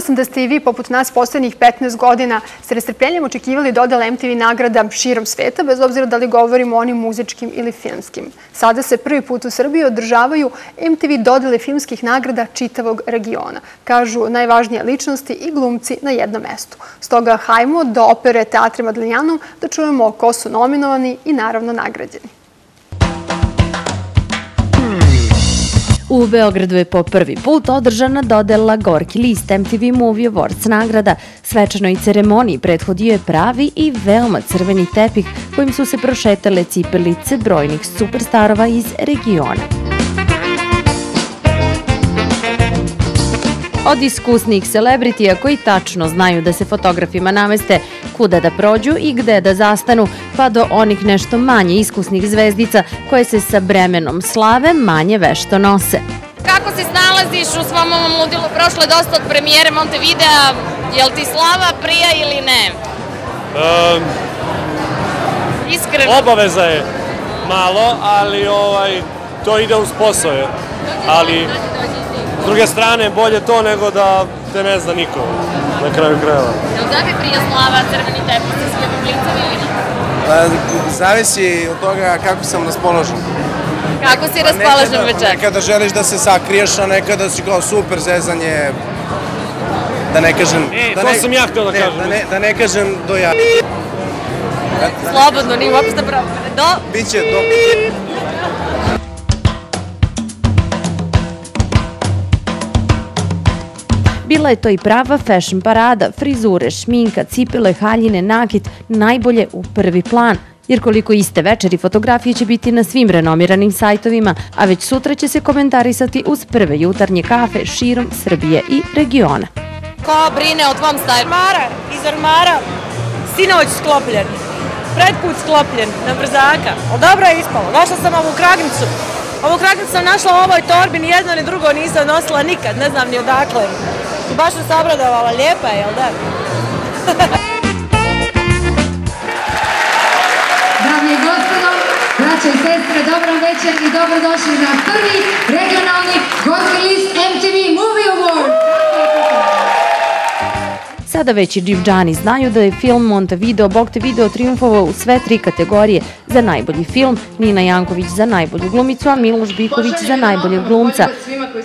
Sigurno sam da ste i vi, poput nas, poslednjih 15 godina s restrpljenjem očekivali dodala MTV nagrada širom sveta, bez obzira da li govorimo o onim muzičkim ili filmskim. Sada se prvi put u Srbiji održavaju MTV dodele filmskih nagrada čitavog regiona. Kažu najvažnije ličnosti i glumci na jednom mestu. Stoga hajmo do opere Teatre Madlijanum da čujemo ko su nominovani i naravno nagrađeni. U Beogradu je po prvi put održana dodela Gorki list MTV Movie Awards nagrada. Svečanoj ceremoniji prethodio je pravi i veoma crveni tepih kojim su se prošetale cipelice brojnih superstarova iz regiona. Od iskusnih celebritija koji tačno znaju da se fotografima nameste kuda da prođu i gde da zastanu, pa do onih nešto manje iskusnih zvezdica koje se sa bremenom slave manje vešto nose. Kako se snalaziš u svom ovom ludilu? Prošlo je dosta od premijere Montevidea, je li ti slava prija ili ne? Um, Iskreno. Obaveza je malo, ali ovaj, to ide uz posao. Ali S druge strane, bolje to nego da te ne zna niko na kraju krajeva. Jel tebi prije slava crveni tepih sa svojim licom ili ne? Pa, zavisi od toga kako sam raspoložen. Kako si raspoložen večer? Nekada želiš da se sakriješ, a nekada si kao super zezanje, da ne kažem... E, da to ne, sam ja htio da kažem. Da ne, da ne kažem do ja. Slobodno, nije uopšte problem. Do... Biće do... Bila je to i prava fashion parada, frizure, šminka, cipele, haljine, nakit, najbolje u prvi plan jer koliko iste večeri fotografije će biti na svim renomiranim sajtovima, a već sutra će se komentarisati uz prve jutarnje kafe širom Srbije i regiona. Ko brine o tvom stajlu? Ormara, iz ormara, sinoć sklopljen, predput sklopljen, na brzaka. Dobro je ispalo, našla sam ovu kragnicu. Ovu kragnicu sam našla u ovoj torbi, ni jedno ni drugo nisam nosila nikad, ne znam ni odakle. Baš sam se obradovala, lijepa je, jel da? Dame i gospodo, braća i sestre, dobro večer i dobrodošli na prvi regionalni Gorki list MTV Sada već i Dživđani znaju da je film Montevideo Bogte video triumfovao u sve tri kategorije. Za najbolji film, Nina Janković za najbolju glumicu, a Miloš Biković za najboljeg glumca.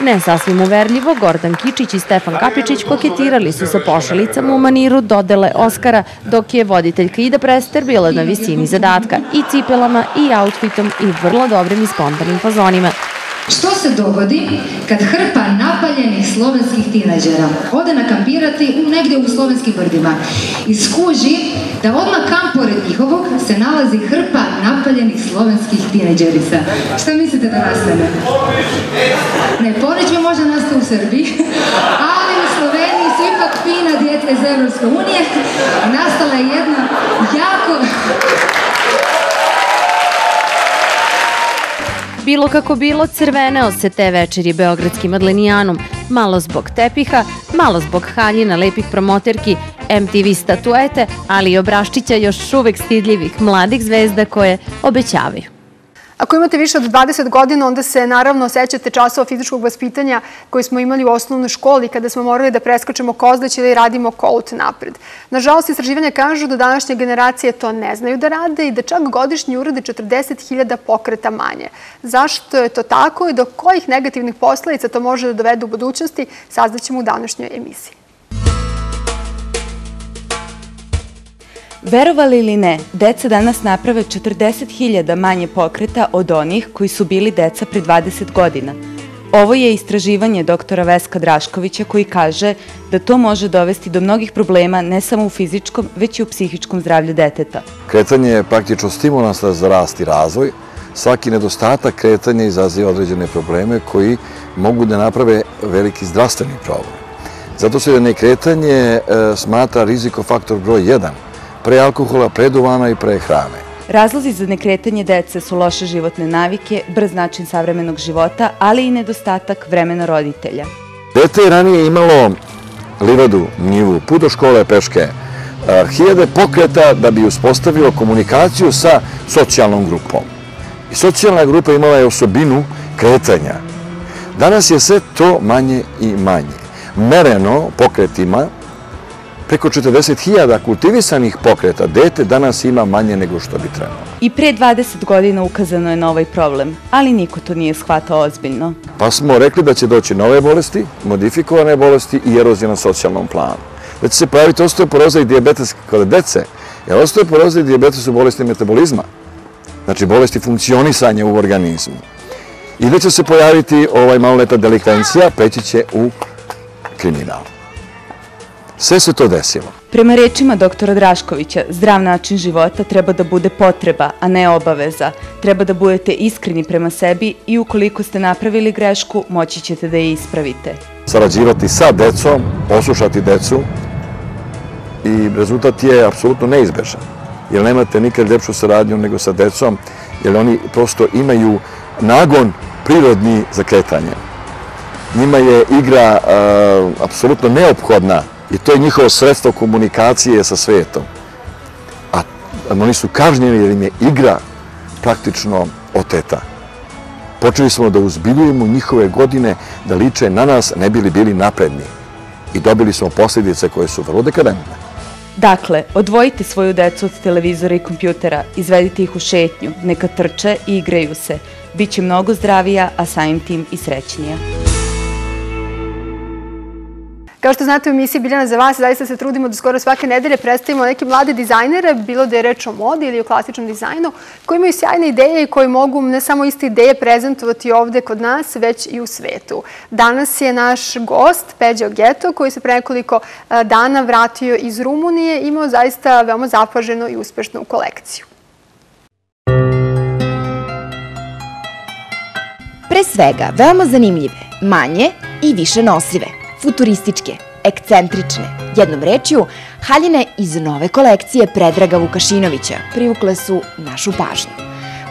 Ne sasvim uverljivo, Gordan Kičić i Stefan Kapičić koketirali su sa pošalicama u maniru dodele Oscara, dok je voditeljka Ida Prester bila na visini zadatka i cipelama i outfitom i vrlo dobrim i spontanim fazonima. Što se dogodi kad hrpa napaljenih slovenskih tineđera ode nakampirati u negde u slovenskim brdima i skuži da odmah kam pored njihovog se nalazi hrpa napaljenih slovenskih tineđerica. Šta mislite da nastane? Ne, Porić bi možda u Srbiji, ali u Sloveniji su ipak fina djeca iz Evropske unije. Nastala je jedna jako Bilo kako bilo, crveneo se te večeri Beogradskim Adlenijanom, malo zbog tepiha, malo zbog haljina lepih promoterki, MTV statuete, ali i obraščića još uvek stidljivih mladih zvezda koje obećavaju. Ako imate više od 20 godina, onda se naravno sećate časova fizičkog vaspitanja koji smo imali u osnovnoj školi kada smo morali da preskačemo kozleć ili radimo kout napred. Nažalost, istraživanja kažu da današnje generacije to ne znaju da rade i da čak godišnji urade 40.000 pokreta manje. Zašto je to tako i do kojih negativnih posledica to može da dovede u budućnosti, saznaćemo u današnjoj emisiji. Verovali ili ne, deca danas naprave 40.000 manje pokreta od onih koji su bili deca pre 20 godina. Ovo je istraživanje doktora Veska Draškovića koji kaže da to može dovesti do mnogih problema ne samo u fizičkom, već i u psihičkom zdravlju deteta. Kretanje je praktično stimulans za rast i razvoj. Svaki nedostatak kretanja izaziva određene probleme koji mogu da naprave veliki zdravstveni problem. Zato se da nekretanje e, smatra rizikofaktor broj 1 pre alkohola, pre duvana i pre hrane. Razlozi za nekretanje dece su loše životne navike, brz način savremenog života, ali i nedostatak vremena roditelja. Dete je ranije imalo livadu, njivu, put do škole, peške, hiljade pokreta da bi uspostavilo komunikaciju sa socijalnom grupom. I socijalna grupa imala je osobinu kretanja. Danas je sve to manje i manje. mereno pokretima, preko 40.000 kultivisanih pokreta, dete danas ima manje nego što bi trebalo. I pre 20 godina ukazano je na ovaj problem, ali niko to nije shvatao ozbiljno. Pa smo rekli da će doći nove bolesti, modifikovane bolesti i erozija na socijalnom planu. Da će se pojaviti osteoporoza i diabetes kod dece, jer osteoporoza i diabetes su bolesti metabolizma, znači bolesti funkcionisanja u organizmu. I da će se pojaviti ovaj maloleta delikvencija, peći će u kriminal. Sve se to desilo. Prema rečima doktora Draškovića, zdrav način života treba da bude potreba, a ne obaveza. Treba da budete iskreni prema sebi i ukoliko ste napravili grešku, moći ćete da je ispravite. Sarađivati sa decom, poslušati decu i rezultat je apsolutno neizbežan. Jer nemate nikad ljepšu saradnju nego sa decom, jer oni prosto imaju nagon prirodni za kretanje. Njima je igra apsolutno neophodna i to je njihovo sredstvo komunikacije sa svetom. A oni su kažnjeni jer im je igra praktično oteta. Počeli smo da uzbiljujemo njihove godine da liče na nas, ne bili bili napredni. I dobili smo posljedice koje su vrlo dekadentne. Dakle, odvojite svoju decu od televizora i kompjutera, izvedite ih u šetnju, neka trče i igraju se. Biće mnogo zdravija, a samim tim i srećnija. Kao što znate u emisiji Biljana za vas, zaista se trudimo da skoro svake nedelje predstavimo neke mlade dizajnere, bilo da je reč o modi ili o klasičnom dizajnu, koji imaju sjajne ideje i koji mogu ne samo iste ideje prezentovati ovde kod nas, već i u svetu. Danas je naš gost, Peđo Geto, koji se pre nekoliko dana vratio iz Rumunije i imao zaista veoma zapaženu i uspešnu kolekciju. Pre svega, veoma zanimljive, manje i više nosive futurističke, ekcentrične. Jednom rečju, haljine iz nove kolekcije Predraga Vukašinovića privukle su našu pažnju.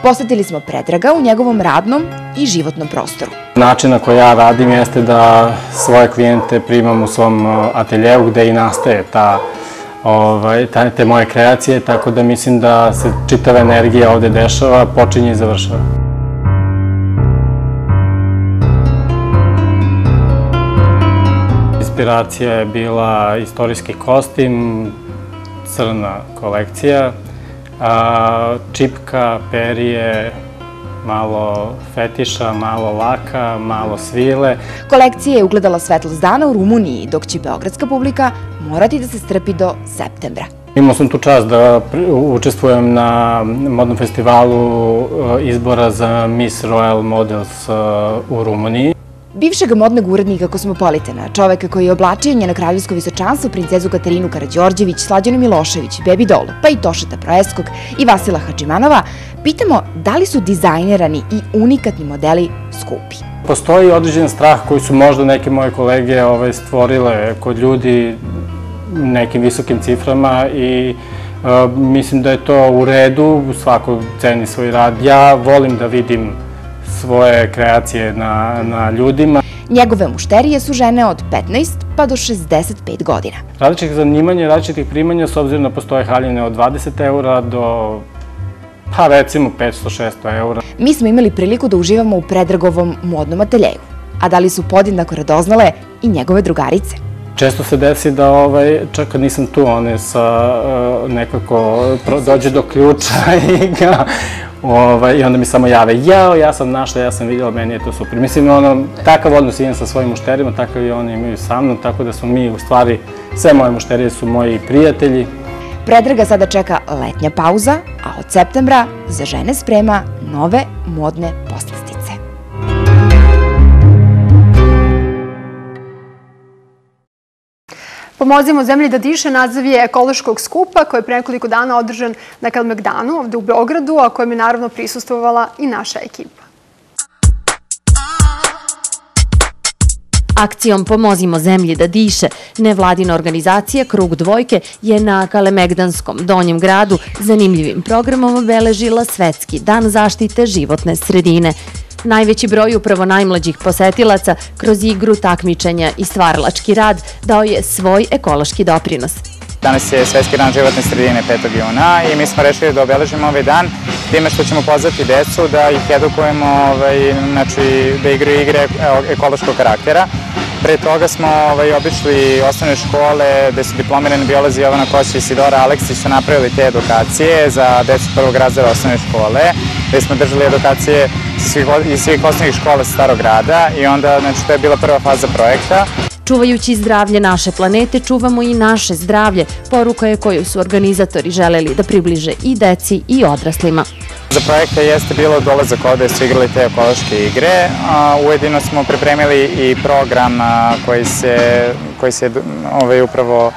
Posetili smo Predraga u njegovom radnom i životnom prostoru. Način na koji ja radim jeste da svoje klijente primam u svom uh, ateljevu gde i nastaje ta ovaj, te moje kreacije, tako da mislim da se čitava energija ovde dešava, počinje i završava. Inspiracija je bila istorijski kostim, crna kolekcija, a, čipka, perije, malo fetiša, malo laka, malo svile. Kolekcija je ugledala svetlost dana u Rumuniji, dok će beogradska publika morati da se strpi do septembra. Imao sam tu čast da učestvujem na modnom festivalu izbora za Miss Royal Models u Rumuniji. Bivšeg modnog urednika Kosmopolitana, čoveka koji je oblačio njeno kraljevsko visočanstvo, princezu Katarinu Karadžorđević, Slađanu Milošević, Bebi Doll, pa i Tošeta Proeskog i Vasila Hadžimanova, pitamo da li su dizajnerani i unikatni modeli skupi. Postoji određen strah koji su možda neke moje kolege ovaj, stvorile kod ljudi nekim visokim ciframa i uh, mislim da je to u redu, svako ceni svoj rad. Ja volim da vidim svoje kreacije na, na ljudima. Njegove mušterije su žene od 15 pa do 65 godina. Različitih zanimanja, različitih primanja, s obzirom da postoje haljine od 20 eura do pa recimo 500-600 eura. Mi smo imali priliku da uživamo u Predragovom modnom ateljeju. A da li su podjednako radoznale i njegove drugarice? Često se desi da, ovaj, čak kad nisam tu, one sa uh, nekako dođe do ključa i ga Ovaj, I onda mi samo jave, jao, ja sam našla, ja sam vidjela, meni je to super. Mislim, ono, takav odnos imam sa svojim mušterima, takav i oni imaju sa mnom, tako da smo mi, u stvari, sve moje mušterije su moji prijatelji. Predraga sada čeka letnja pauza, a od septembra za žene sprema nove modne poslastice. Pomozimo zemlji da diše naziv je ekološkog skupa koji je pre nekoliko dana održan na Kalmegdanu ovde u Beogradu, a kojem je naravno prisustovala i naša ekipa. Akcijom Pomozimo zemlji da diše, nevladina organizacija Krug dvojke je na Kalemegdanskom donjem gradu zanimljivim programom obeležila Svetski dan zaštite životne sredine. Najveći broj upravo najmlađih posetilaca kroz igru, takmičenja i stvaralački rad dao je svoj ekološki doprinos. Danas je Svetski dan životne sredine 5. juna i mi smo rešili da obeležimo ovaj dan time što ćemo pozvati decu da ih edukujemo, ovaj, znači da igraju igre ekološkog karaktera. Pre toga smo ovaj, obišli osnovne škole gde su diplomirani biolozi Jovana Koća i Sidora Aleksić su napravili te edukacije za decu prvog razreda osnovne škole, gde smo držali edukacije svih, iz svih osnovnih škola starog grada i onda, znači, to je bila prva faza projekta. Čuvajući zdravlje naše planete, čuvamo i naše zdravlje, poruka je koju su organizatori želeli da približe i deci i odraslima. Za projekte jeste bilo dolazak ovde, su igrali te ekološke igre. Ujedino smo pripremili i program koji se, koji se ovaj, upravo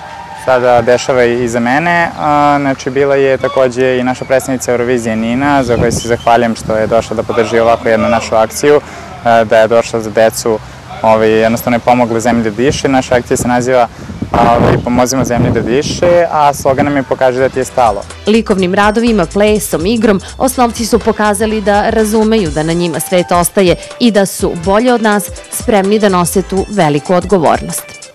sada dešava i za mene. Znači, bila je takođe i naša predstavnica Eurovizije Nina, za kojoj se zahvaljam što je došla da podrži ovako jednu našu akciju, da je došla za decu ovaj, jednostavno je pomogla zemlji da diše. Naša akcija se naziva ovaj, Pomozimo zemlji da diše, a slogan nam je pokaže da ti je stalo. Likovnim radovima, plesom, igrom, osnovci su pokazali da razumeju da na njima svet ostaje i da su bolje od nas spremni da nose tu veliku odgovornost.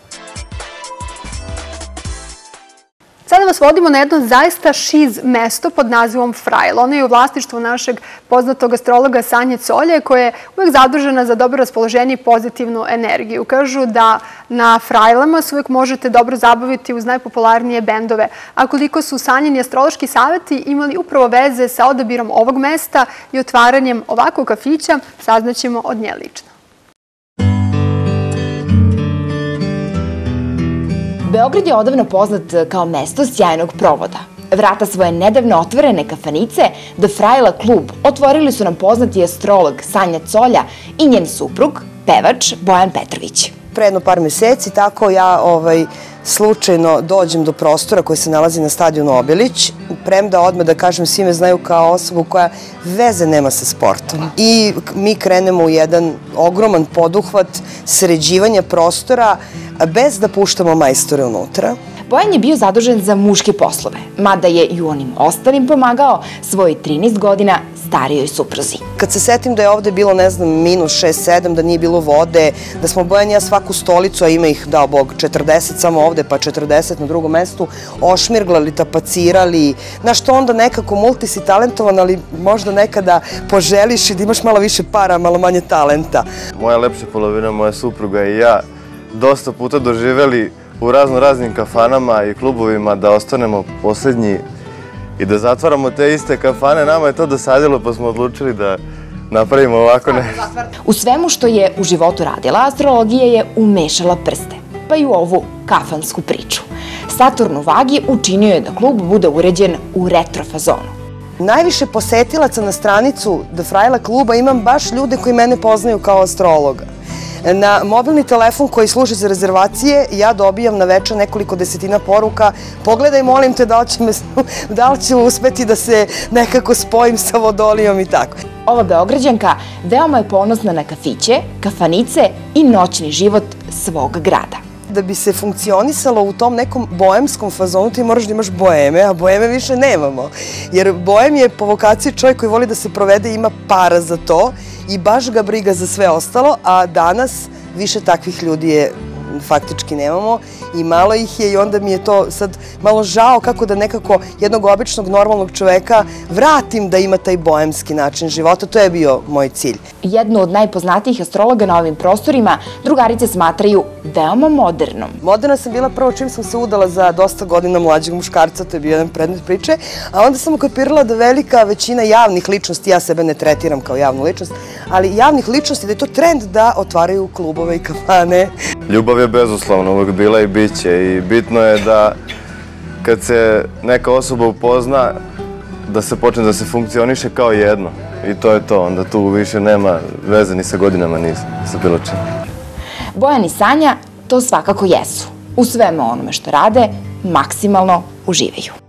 Sada vas vodimo na jedno zaista šiz mesto pod nazivom Frajl. Ono je u vlastištvu našeg poznatog astrologa Sanje Colje, koja je uvek zadužena za dobro raspoloženje i pozitivnu energiju. Kažu da na Frajlama se uvek možete dobro zabaviti uz najpopularnije bendove. A koliko su sanjeni astrološki saveti imali upravo veze sa odabirom ovog mesta i otvaranjem ovakvog kafića, saznaćemo od nje lično. Beograd je odavno poznat kao mesto sjajnog provoda. Vrata svoje nedavno otvorene kafanice The Frajla klub otvorili su nam poznati astrolog Sanja Colja i njen suprug, pevač Bojan Petrović. Pre jedno par meseci tako ja ovaj, slučajno dođem do prostora koji se nalazi na stadionu Obilić, premda odmah da kažem svi me znaju kao osobu koja veze nema sa sportom. I mi krenemo u jedan ogroman poduhvat sređivanja prostora bez da puštamo majstore unutra. Bojan je bio zadužen za muške poslove, mada je i u onim ostalim pomagao svoj 13 godina starijoj supruzi. Kad se setim da je ovde bilo, ne znam, minus 6-7, da nije bilo vode, da smo Bojan i ja svaku stolicu, a ima ih, dao Bog, 40 samo ovde, pa 40 na drugom mestu, ošmirglali, tapacirali, na što onda nekako multi si talentovan, ali možda nekada poželiš i da imaš malo više para, malo manje talenta. Moja lepša polovina, moja supruga i ja, dosta puta doživeli u razno raznim kafanama i klubovima da ostanemo poslednji i da zatvaramo te iste kafane. Nama je to dosadilo pa smo odlučili da napravimo ovako ne. U svemu što je u životu radila, astrologija je umešala prste, pa i u ovu kafansku priču. Saturn u vagi učinio je da klub bude uređen u retro fazonu. Najviše posetilaca na stranicu The Frajla kluba imam baš ljude koji mene poznaju kao astrologa. Na mobilni telefon koji služi za rezervacije ja dobijam na večer nekoliko desetina poruka. Pogledaj, molim te, da li me, da li uspeti da se nekako spojim sa vodolijom i tako. Ova Beograđanka veoma je ponosna na kafiće, kafanice i noćni život svog grada da bi se funkcionisalo u tom nekom boemskom fazonu, ti moraš da imaš boeme, a boeme više nemamo. Jer boem je po vokaciji čovjek koji voli da se provede i ima para za to i baš ga briga za sve ostalo, a danas više takvih ljudi je faktički nemamo i malo ih je i onda mi je to sad malo žao kako da nekako jednog običnog normalnog čoveka vratim da ima taj boemski način života. To je bio moj cilj. Jednu od najpoznatijih astrologa na ovim prostorima drugarice smatraju veoma modernom. Moderna sam bila prvo čim sam se udala za dosta godina mlađeg muškarca, to je bio jedan predmet priče, a onda sam ukapirala da velika većina javnih ličnosti, ja sebe ne tretiram kao javnu ličnost, ali javnih ličnosti da je to trend da otvaraju klubove i kafane. Ljubav je bezuslovno uvek bila i bit će i bitno je da kad se neka osoba upozna da se počne da se funkcioniše kao jedno i to je to, onda tu više nema veze ni sa godinama ni sa bilo čim. Bojan i Sanja to svakako jesu. U sveme onome što rade, maksimalno uživaju.